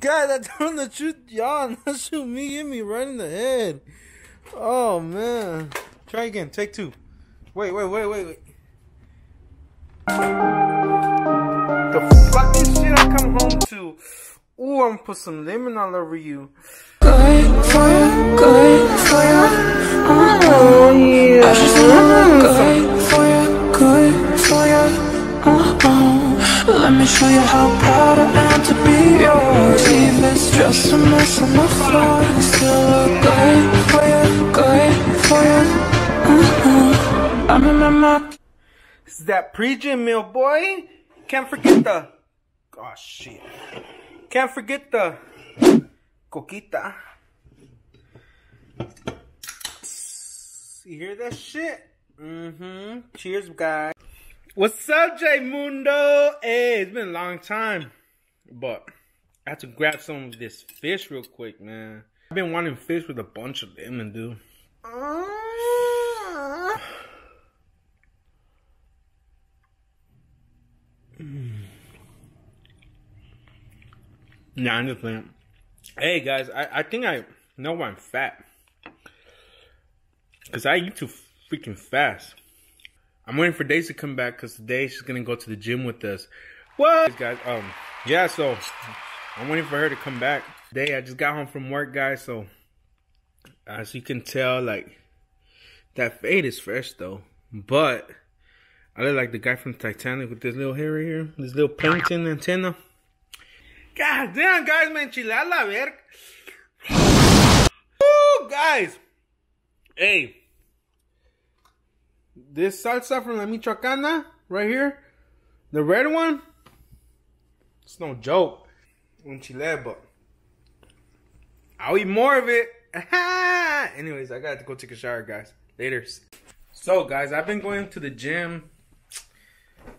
God, told him to shoot y'all, not shoot me. Hit me right in the head. Oh man. Try again. Take two. Wait, wait, wait, wait, wait. The fucking shit I come home to. Ooh, I'm gonna put some lemon all over you. Good you, good that pre-gym meal, boy. Can't forget the. Oh shit. Can't forget the coquita. You hear that shit? Mm-hmm. Cheers, guys. What's up, Jay Mundo? Hey, it's been a long time, but I had to grab some of this fish real quick, man. I've been wanting fish with a bunch of lemon, dude. Nah, I'm just playing. Hey guys, I, I think I know why I'm fat. Cause I eat too freaking fast. I'm waiting for Daisy to come back because today she's gonna go to the gym with us. What guys? Um yeah, so I'm waiting for her to come back. Today I just got home from work, guys, so as you can tell, like that fade is fresh though. But I look like the guy from Titanic with this little hair right here, this little plankton antenna. God damn, guys, me enchilé a la verga. Woo, guys. Hey. This salsa from La Michoacana, right here, the red one, it's no joke. Enchilé, but I'll eat more of it. Anyways, I got to go take a shower, guys. Later. So, guys, I've been going to the gym.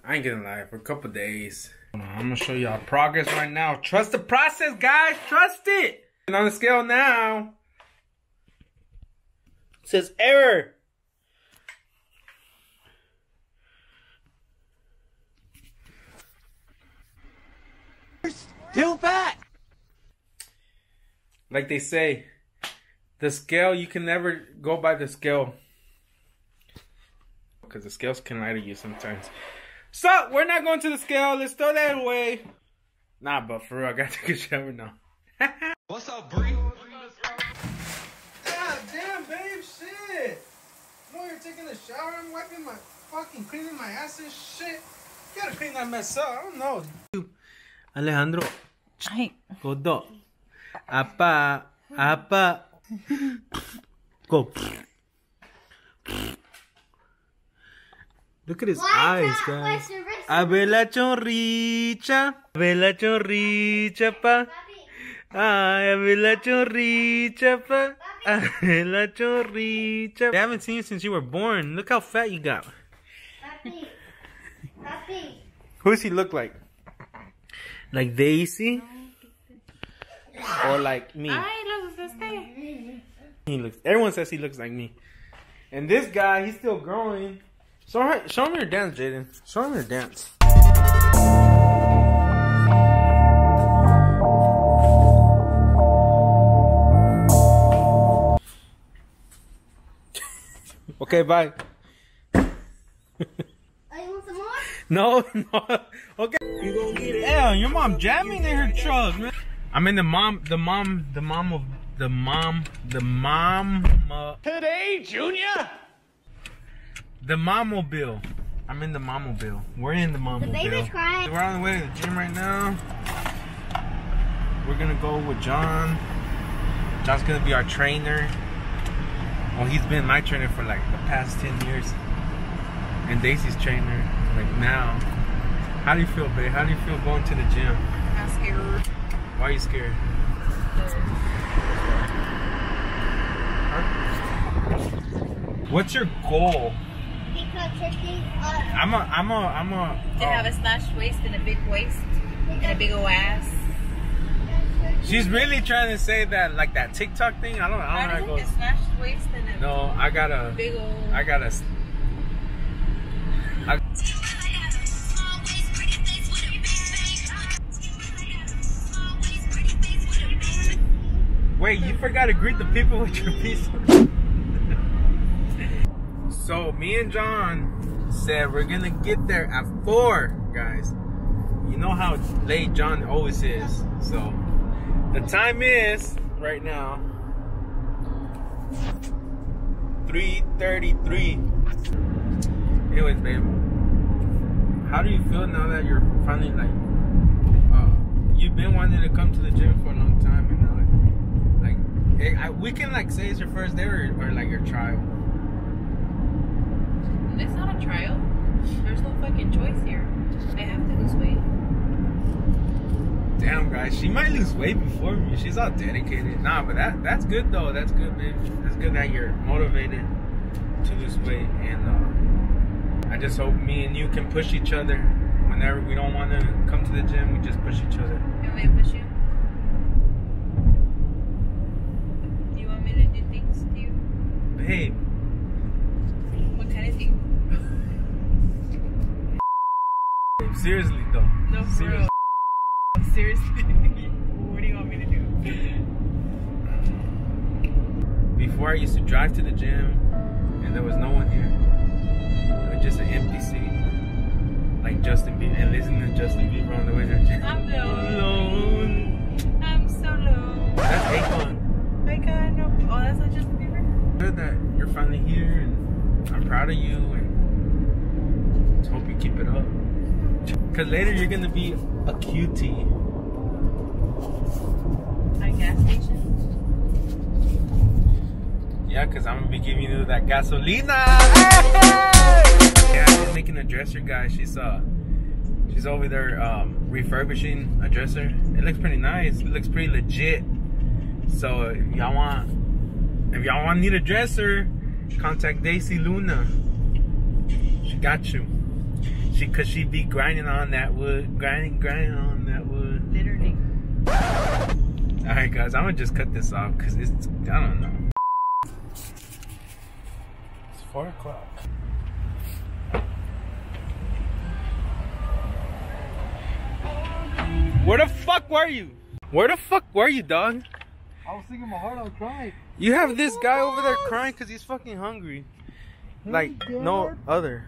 I ain't gonna lie, for a couple days. I'm gonna show y'all progress right now. Trust the process, guys. Trust it. And on the scale now, it says error. Still fat. Like they say, the scale, you can never go by the scale. Because the scales can lie to you sometimes. So, we're not going to the scale. Let's throw that away. Nah, but for real, I gotta take a shower now. What's up, Bree? God damn, babe, shit. No, you're taking a shower. I'm wiping my fucking cleaning my ass and shit. You gotta clean that mess up. I don't know. Alejandro, Ay, Godo. Apa, apa. Go. Look at his eyes, guys. A ver la chorricha. A ver la chorricha, pa. Ay, a ver la chorricha, pa. A ver la chorricha. I haven't seen you since you were born. Look how fat you got. Papi. Papi. Who does he look like? Like Daisy? Or like me? ay, los este. He looks. Everyone says he looks like me. And this guy, he's still growing. Show her, show him your dance, Jaden. Show him your dance. okay, bye. Oh, you want some more? No, no. Okay. You gonna get it? Hell, your mom jamming in her truck, man. I'm in the mom, the mom, the mom of the mom, the mom, uh, Today, Junior. The mommobile. I'm in the mommobile. We're in the mommobile. baby's crying. We're on the way to the gym right now. We're gonna go with John. John's gonna be our trainer. Well, he's been my trainer for like the past 10 years. And Daisy's trainer, like now. How do you feel, babe? How do you feel going to the gym? I'm scared. Why are you scared? What's your goal? I'm a, I'm a, I'm a. To have oh, a snatched waist and a big waist and a big ol' ass. she's really trying to say that, like that TikTok thing. I don't, I don't do know how it goes. a snatched waist and a No, I gotta, big ol' I gotta. Wait, you forgot to greet the people with your pizza. So me and John said we're gonna get there at four, guys. You know how late John always is. So the time is right now 3:33. Anyways, babe, how do you feel now that you're finally like? Uh, you've been wanting to come to the gym for a long time, and now like, like I, we can like say it's your first day or, or like your trial. It's not a trial. There's no fucking choice here. I have to lose weight. Damn, guys, she might lose weight before me. She's all dedicated. Nah, but that that's good though. That's good, babe. That's good that you're motivated to lose weight, and uh, I just hope me and you can push each other. Whenever we don't want to come to the gym, we just push each other. You want me to push you? Do you want me to do things to you? Babe, What kind of things? babe, seriously though. No, for seriously. real. Seriously. what do you want me to do? Before I used to drive to the gym, and there was no one here. It was just an empty seat, like Justin Bieber, and listening to Justin Bieber on the way to the gym. I'm alone. Alone. I'm so low. That's Akon. God, no. Oh, that's not Justin Bieber? good that you're finally here and I'm proud of you and just hope you keep it up. Cause later you're gonna be a cutie. At gas station. Yeah, cause I'm gonna be giving you that gasolina. Yeah, she's making a dresser, guys. She's uh, she's over there um, refurbishing a dresser. It looks pretty nice. It looks pretty legit. So if y'all want, if y'all want need a dresser, contact Daisy Luna. She got you. She, cause she'd be grinding on that wood, grinding, grinding on that wood. Literally. All right, guys, I'm gonna just cut this off because it's I don't know. It's four o'clock. Where the fuck were you? Where the fuck were you, dog? I was thinking my heart out crying. You have this guy over there crying because he's fucking hungry. Like no other.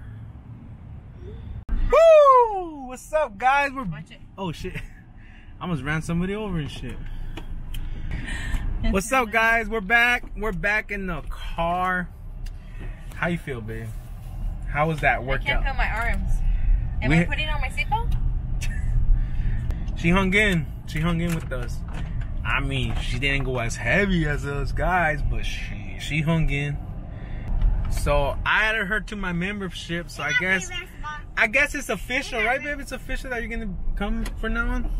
Woo! What's up, guys? We're Watch it. oh shit. I almost ran somebody over and shit. What's up, guys? We're back. We're back in the car. How you feel, babe? How was that I can't workout? feel my arms. Am We- I putting on my seatbelt? She hung in. She hung in with us. I mean, she didn't go as heavy as us guys, but she she hung in. So I added her to my membership. So I guess I guess it's official, right, babe? It's official that you're gonna come for now on.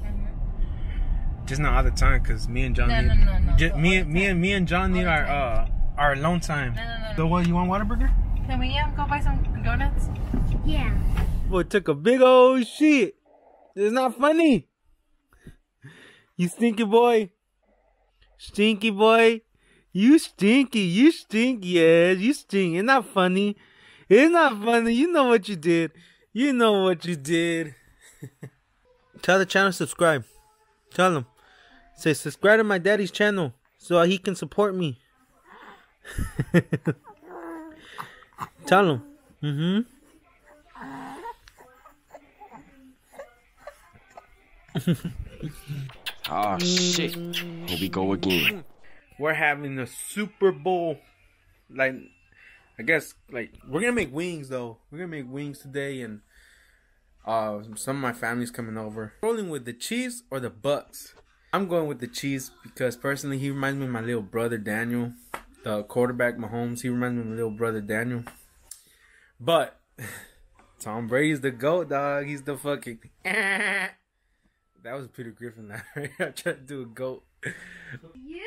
Just not all the time, cause me and John No, need no, no, no. ju- So me all me and me and John need All the our uh our alone time. No, no, no, no. So what? You want Whataburger? Can we um, go buy some donuts? Yeah. Boy took a big old shit. It's not funny. You stinky boy. Stinky boy. You stinky. You stink. Yes, you stink. It's not funny. It's not funny. You know what you did. You know what you did. Tell the channel subscribe. Tell him. Say subscribe to my daddy's channel so he can support me. Tell him. Mm-hmm. Oh shit. Here we go again. we're having a Super Bowl. Like, I guess, like, we're gonna make wings though. We're gonna make wings today, and uh, some of my family's coming over. Rolling with the Chiefs or the Bucs. I'm going with the Chiefs because personally, he reminds me of my little brother Daniel, the quarterback Mahomes. He reminds me of my little brother Daniel. But Tom Brady's the goat, dog. He's the fucking. That was Peter Griffin. That right? I tried to do a goat. You?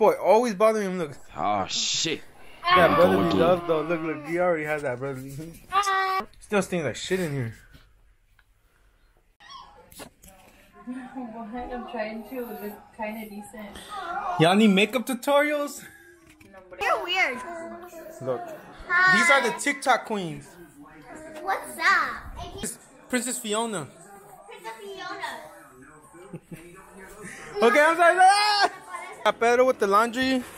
Boy, always bothering him. Look, Oh shit. that Here we brotherly go love though. Look, look, he already has that brotherly. Still stinks like shit in here. I'm trying to look kind of decent. Y'all need makeup tutorials? You're weird. Look, these are the TikTok queens. What's up? Princess Fiona. Princess Fiona. Okay, I'm sorry. Ah! Got Pedro with the laundry.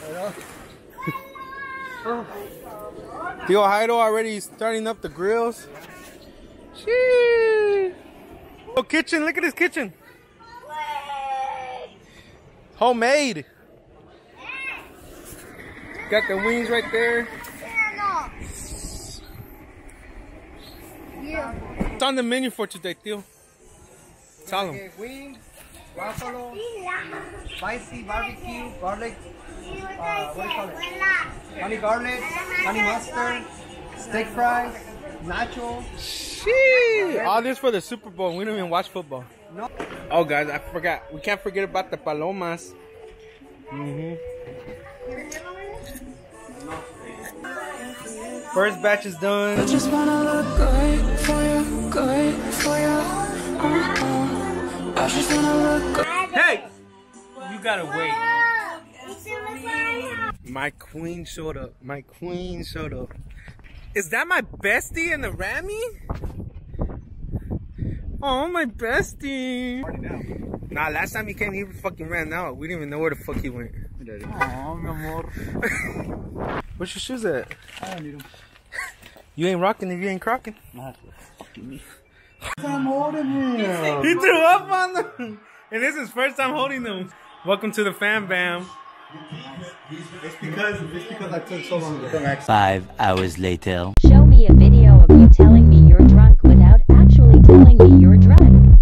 Theo Heido already starting up the grills. Sheesh. Oh, kitchen. Look at this kitchen. Homemade. Got the wings right there. It's on the menu for today, Theo. Tell them. Okay, wings, buffalo, spicy barbecue, garlic, uh, what do you call it? Honey garlic, honey mustard, steak fries, nacho. Sheesh. All this for the Super Bowl. We don't even watch football. No. Oh, guys, I forgot. We can't forget about the palomas. Mm hmm First batch is I done. Hey! You gotta wait. My queen showed up. My queen showed up. Is that my bestie in the Rammy? Oh, my bestie. Nah, last time he came, he fucking ran out. We didn't even know where the fuck he went. Oh, mi amor. Where's your shoes at? I don't need them. You ain't rocking if you ain't crocking. I'm holding him. He threw up on them. And this is first time holding them. Welcome to the fam bam. It's because, it's because I took so long to come back. Five hours later. Show me a video of you telling me you're drunk without actually telling me you're drunk.